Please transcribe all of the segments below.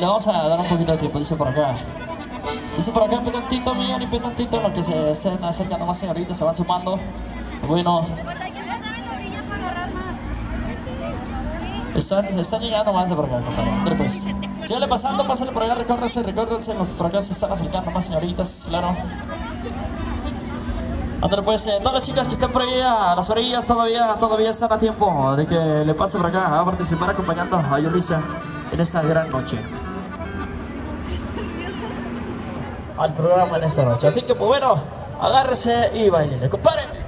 Le vamos a dar un poquito de tiempo, dice por acá. Dice por acá, petantito, millón y petantito, en lo que se estén acercando más señoritas, se van sumando. Bueno, están, están llegando más de por acá. Ándale, pues. Sígale pasando, pásale por acá, recórrese, recórrese, lo que por acá se están acercando más señoritas, claro. Ándale, pues, eh, todas las chicas que estén por ahí a las orillas todavía, todavía están a tiempo de que le pase por acá a participar acompañando a Yulisa en esta gran noche. Al programa en esta noche. Así que, pues bueno, agárrese y baile, compadre.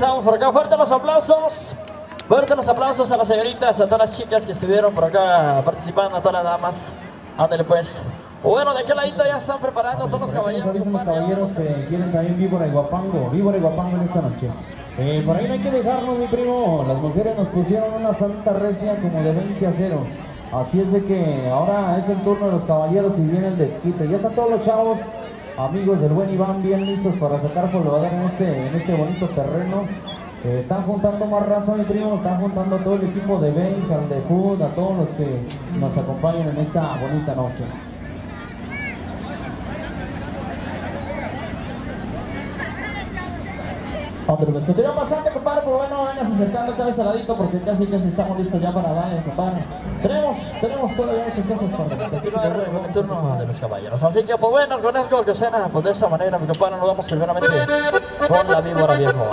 Estamos por acá. Fuerte los aplausos. Fuerte los aplausos a las señoritas, a todas las chicas que estuvieron por acá participando, a todas las damas. Ándale pues. Bueno, de qué ladito ya están preparando todos los caballeros. Los caballeros que quieren también víbora y guapango, víbora y guapango en esta noche. Eh, por ahí no hay que dejarnos, mi primo. Las mujeres nos pusieron una santa recia como de 20 a 0. Así es de que ahora es el turno de los caballeros y viene el desquite. Ya están todos los chavos, amigos del buen Iván, bien listos para sacar polvadera en este, en este bonito terreno. Eh, están juntando más raza, mi primo, están juntando a todo el equipo de base, al de food, a todos los que nos acompañan en esta bonita noche. Hombre, pues continúa bastante, compadre, pero bueno, vengas acercando cada vez al ladito porque casi casi estamos listos ya para darle, compadre. Tenemos, tenemos todavía muchas cosas para continuar el turno de los caballeros. Así que, pues bueno, con algo que suena, pues de esta manera, mi compadre, nos vamos primeramente con la víbora viejo.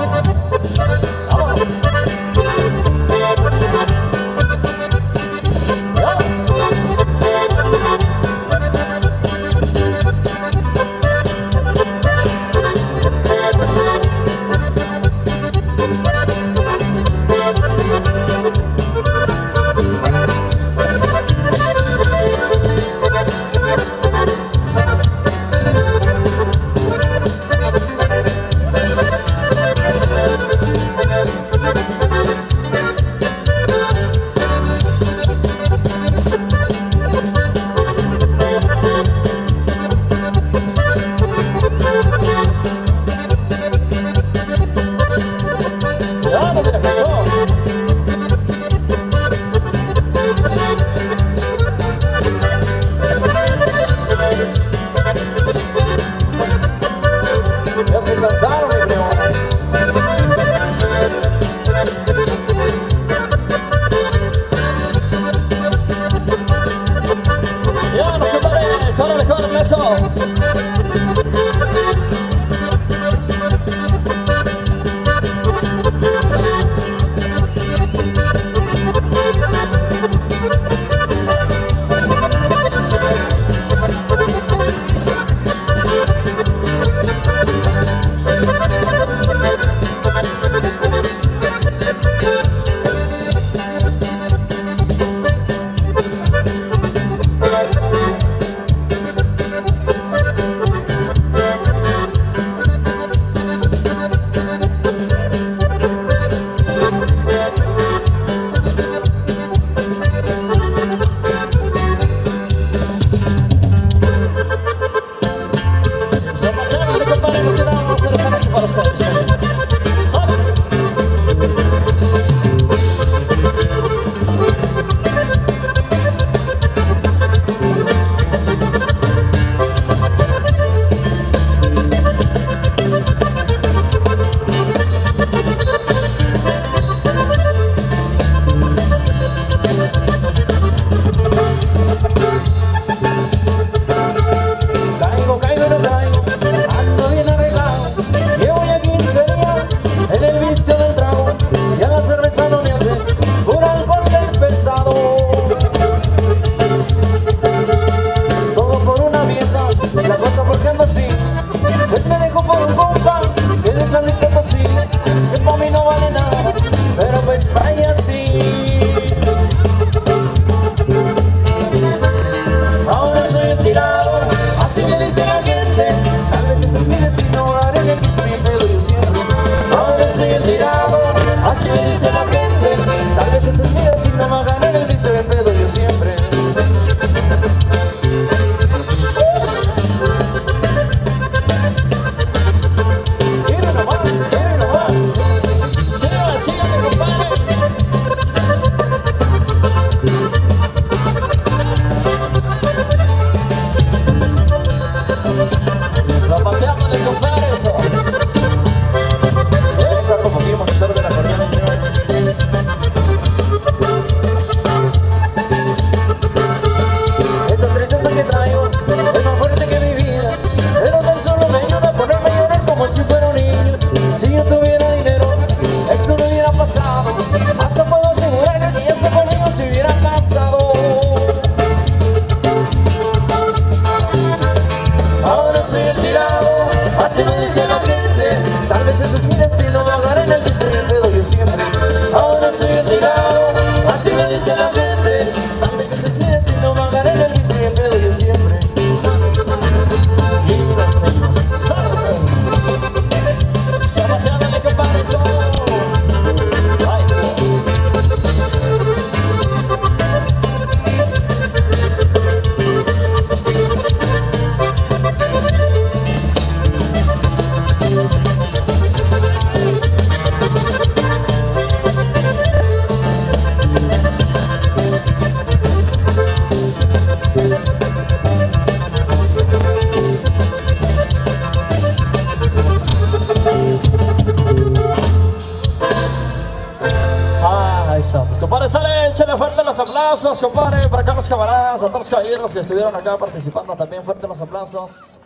esa no me soy el tirado Así me dice la gente. Tal vez ese es mi destino Vagar en el vicio y el pedo yo siempre. Ahora soy el tirado Así me dice la gente. Tal vez ese es mi destino Vagar en el vicio y el pedo yo siempre aplausos, compadre, para acá los camaradas, a todos los caballeros que estuvieron acá participando también, fuerte los aplausos.